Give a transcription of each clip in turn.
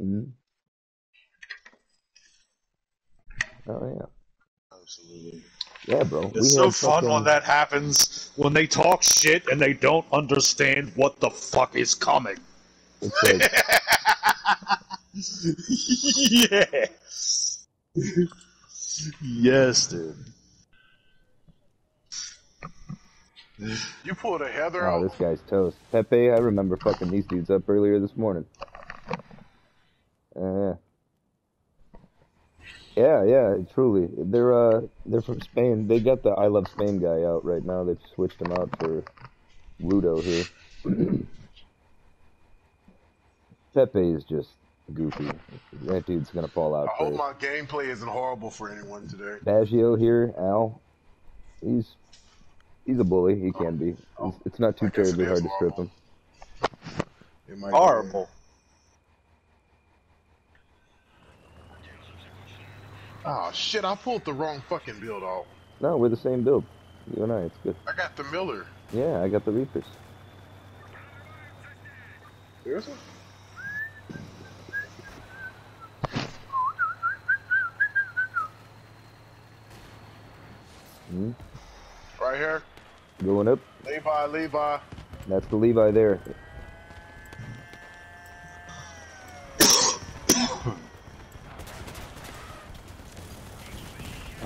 Mhm. Oh yeah. Absolutely. Yeah, bro. It's so fun when that happens. When they talk shit and they don't understand what the fuck is coming. Like, yeah. yes, dude. You pulled a Heather oh, out. this guy's toast. Pepe, I remember fucking these dudes up earlier this morning. Yeah, yeah, truly. They're uh, they're from Spain. They got the I Love Spain guy out right now. They've switched him out for Ludo here. Pepe is just goofy. That dude's gonna fall out I hope my gameplay isn't horrible for anyone today. Baggio here, Al. He's he's a bully. He can be. It's, it's not too I guess it terribly is hard to strip him. It might be- Oh shit! I pulled the wrong fucking build off. No, we're the same build. You and I, it's good. I got the Miller. Yeah, I got the Reapers. Seriously? hmm Right here. Going up. Levi, Levi. That's the Levi there.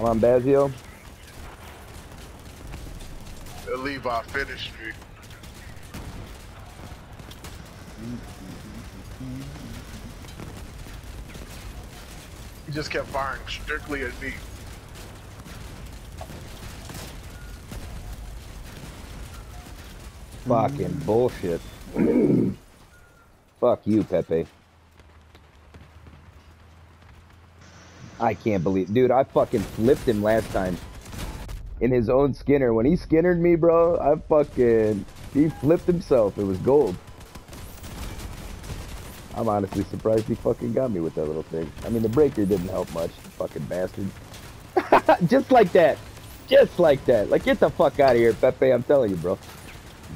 I'm on Bazio. The Levi finished me. He just kept firing strictly at me. Fucking bullshit. Fuck you, Pepe. I can't believe, dude. I fucking flipped him last time in his own Skinner. When he skinnered me, bro, I fucking he flipped himself. It was gold. I'm honestly surprised he fucking got me with that little thing. I mean, the breaker didn't help much, fucking bastard. Just like that. Just like that. Like, get the fuck out of here, Pepe. I'm telling you, bro.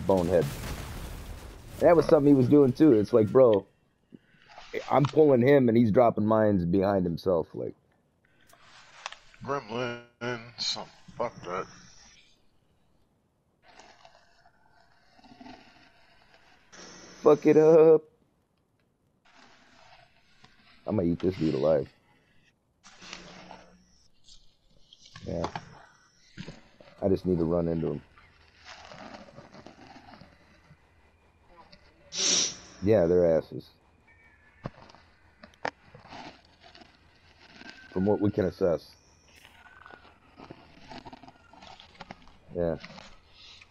Bonehead. That was something he was doing too. It's like, bro, I'm pulling him and he's dropping mines behind himself. Like, Gremlin. Some fuck that. fuck it up. I'm gonna eat this dude alive. Yeah. I just need to run into him. Yeah, they're asses. From what we can assess. Yeah.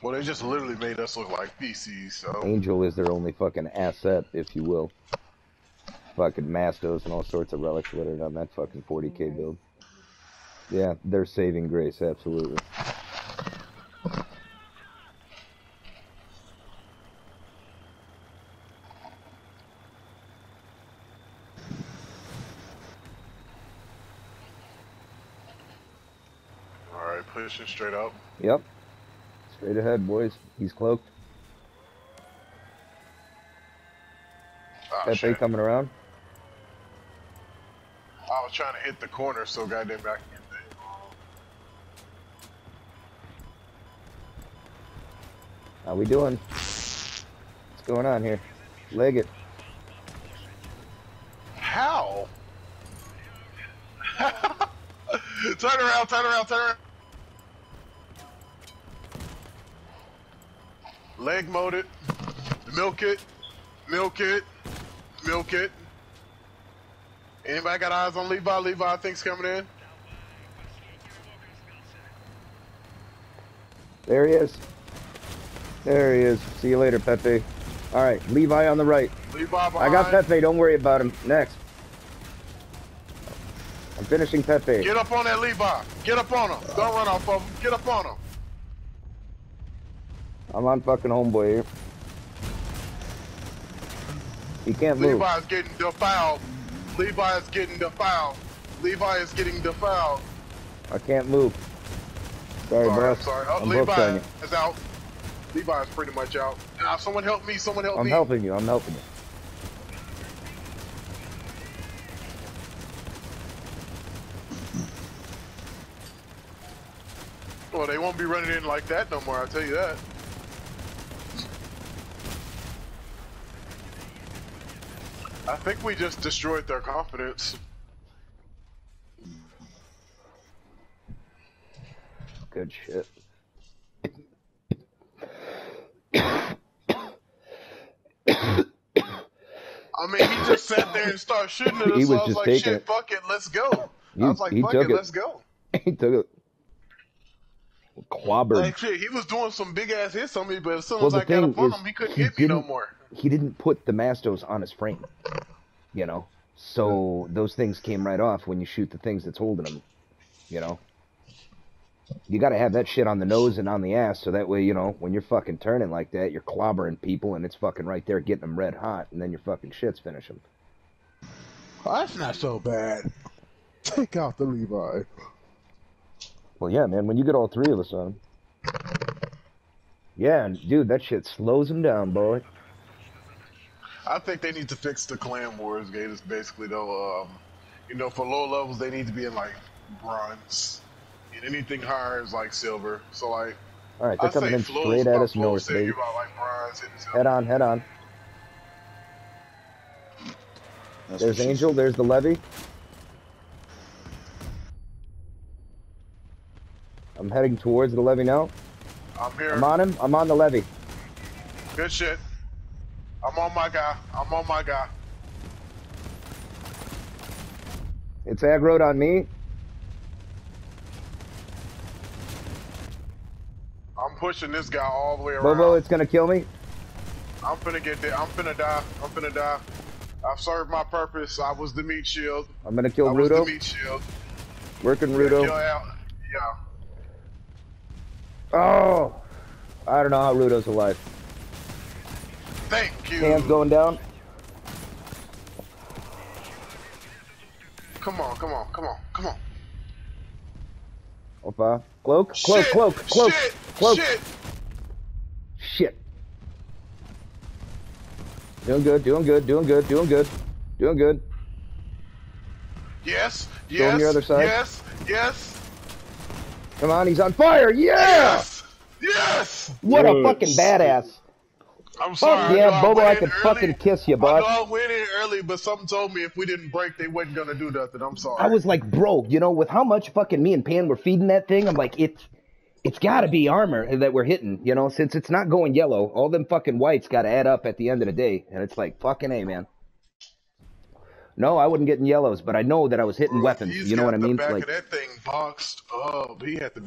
Well, they just literally made us look like PCs, so. Angel is their only fucking asset, if you will. Fucking Mastos and all sorts of relics littered on that fucking 40k build. Yeah, they're saving grace, absolutely. Alright, pushing straight up. Yep. Straight ahead, boys. He's cloaked. Ah, Pepe shit. coming around. I was trying to hit the corner so goddamn I can get there. How we doing? What's going on here? Leg it. How? turn around, turn around, turn around. Leg mode it. Milk it. Milk it. Milk it. Anybody got eyes on Levi? Levi, I think's coming in. There he is. There he is. See you later, Pepe. All right, Levi on the right. Levi behind. I got Pepe. Don't worry about him. Next. I'm finishing Pepe. Get up on that Levi. Get up on him. Don't run off of him. Get up on him. I'm on fucking homeboy here. You can't move. Levi is getting defiled. Levi is getting defiled. Levi is getting defiled. I can't move. Sorry, sorry bro. Uh, I'm sorry. Oh, I'm Levi is out. Levi is pretty much out. Now, someone help me. Someone help I'm me. I'm helping you. I'm helping you. Well, they won't be running in like that no more, I'll tell you that. I think we just destroyed their confidence. Good shit. I mean, he just sat there and started shooting at us. He so was I was just like, taking shit, it. fuck it, let's go. He- I was like, fuck it, it. let's go. he took it. Clobbered. Like shit, he was doing some big ass hits on me, but as soon Well, as I got thing up on him, he couldn't he hit me no more. he didn't put the mastos on his frame. You know? So those things came right off when you shoot the things that's holding them. You know? You gotta have that shit on the nose and on the ass so that way, you know, when you're fucking turning like that, you're clobbering people and it's fucking right there getting them red hot and then your fucking shits finish them. Oh, that's not so bad. Take out the Levi. Well, yeah, man, when you get all three of us on. Yeah, dude, that shit slows them down, boy. I think they need to fix the clan wars gators basically though. Um, you know, for low levels they need to be in like bronze. And anything higher is like silver. So like Alright, they're I coming in straight at us Flo north, said baby. about like bronze. Head on, head on. That's There's Angel, there's the Levi. I'm heading towards the Levi now. I'm here. I'm on him. I'm on the Levi. Good shit. I'm on my guy. I'm on my guy. It's aggroed on me. I'm pushing this guy all the way around. Bobo, it's gonna kill me. I'm finna get there. I'm finna die. I'm finna die. I've served my purpose. I was the meat shield. I'm gonna kill I was the Rudo. meat shield. Working Rudo. Yeah. Oh! I don't know how Rudo's alive. Thank you. Hands going down. Come on, come on, come on, come on. Opa. Cloak, cloak, shit, cloak, cloak, shit, cloak. Shit. Shit. Doing good, doing good, doing good, doing good, doing good. Yes. Yes. him your other side. Yes. Yes. Come on, he's on fire. Yeah! Yes. Yes. What a fucking badass. I'm sorry. Fuck I yeah, Bobo, went I could early. fucking kiss you, I bud. know I went in early, but something told me if we didn't break, they wasn't gonna do nothing. I'm sorry. I was like, bro, you know, with how much fucking me and Pan were feeding that thing, I'm like, it's it's got to be armor that we're hitting, you know, since it's not going yellow. All them fucking whites got to add up at the end of the day, and it's like fucking a man. No, I wasn't getting yellows, but I know that I was hitting weapons. He's You know what I mean? the? Back Like, of that thing boxed up. He had to